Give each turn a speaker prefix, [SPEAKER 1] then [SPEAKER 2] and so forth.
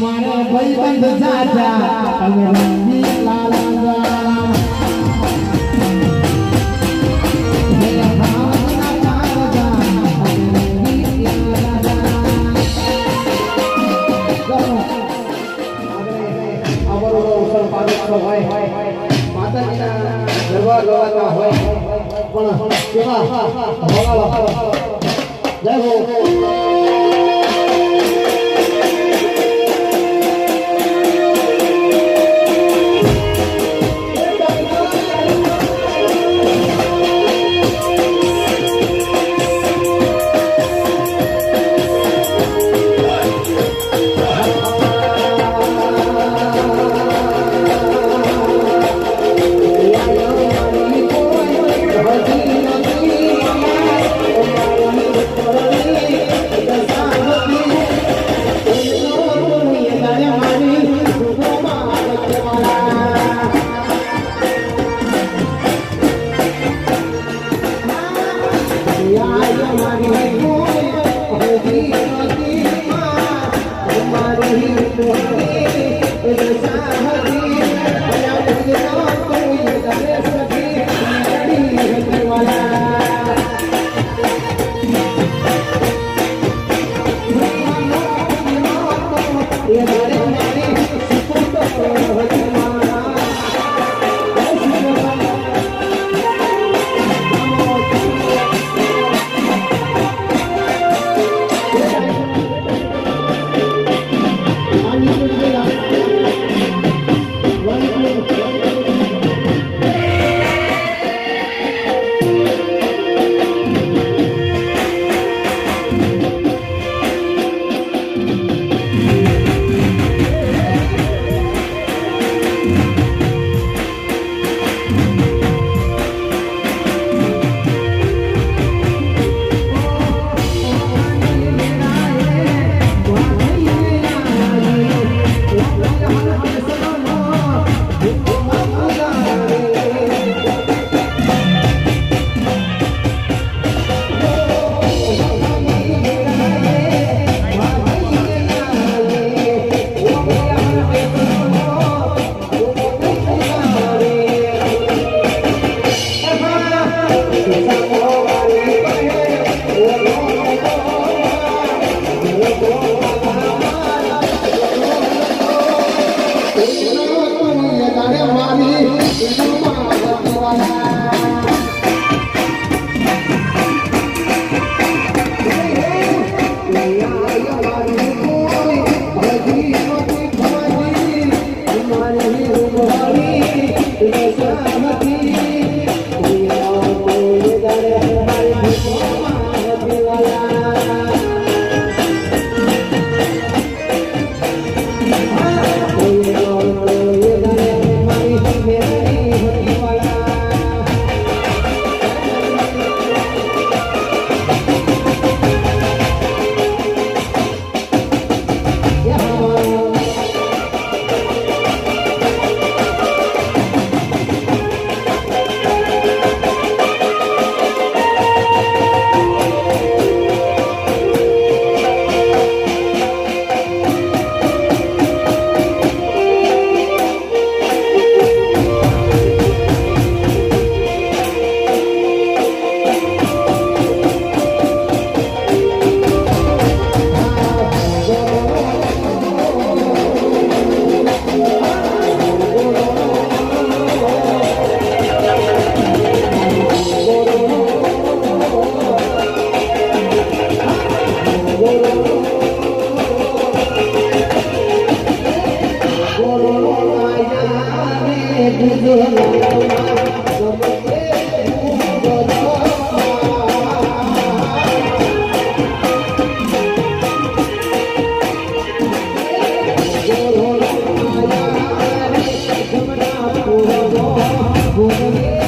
[SPEAKER 1] મારે ભાઈ બંધ જાજા રંગી લાલા
[SPEAKER 2] માતાજીના ગરબા ગવાના હોય પણ કેવા ભવાળો Bravo!
[SPEAKER 1] oh Guru